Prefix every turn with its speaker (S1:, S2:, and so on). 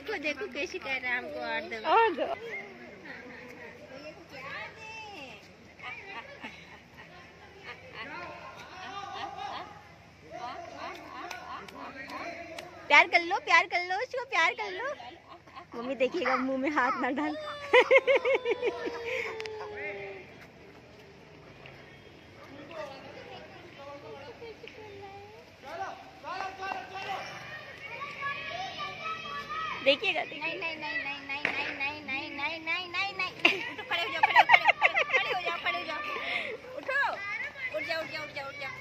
S1: देखो देखो कैसे कह रहा है हमको और दो
S2: और दो प्यार कर लो प्यार कर लो उसको प्यार कर लो। मम्मी देखिएगा मुँह में हाथ ना डाल। देखिएगा नहीं
S1: नहीं नहीं नहीं नहीं नहीं नहीं नहीं नहीं नहीं नहीं नहीं उठो खड़े हो जाओ खड़े खड़े खड़े हो जाओ खड़े हो जाओ उठो उठ जाओ उठ जाओ उठ जाओ उठ जाओ